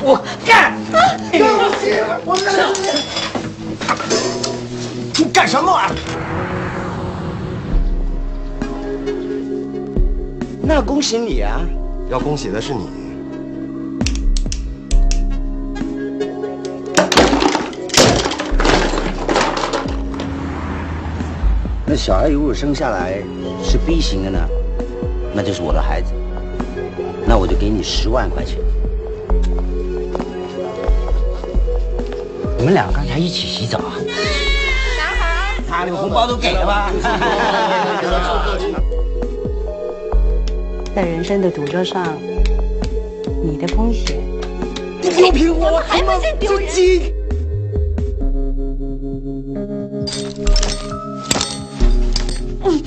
我干！对不起，我。你干什么？玩意儿？那恭喜你啊！要恭喜的是你。那小孩如果生下来是 B 型的呢？那就是我的孩子，那我就给你十万块钱。你们俩刚才一起洗澡啊？男孩，他那个红包都给了吧？在人生的赌桌上，你的风险。你不要骗我，我还不是丢人？嗯。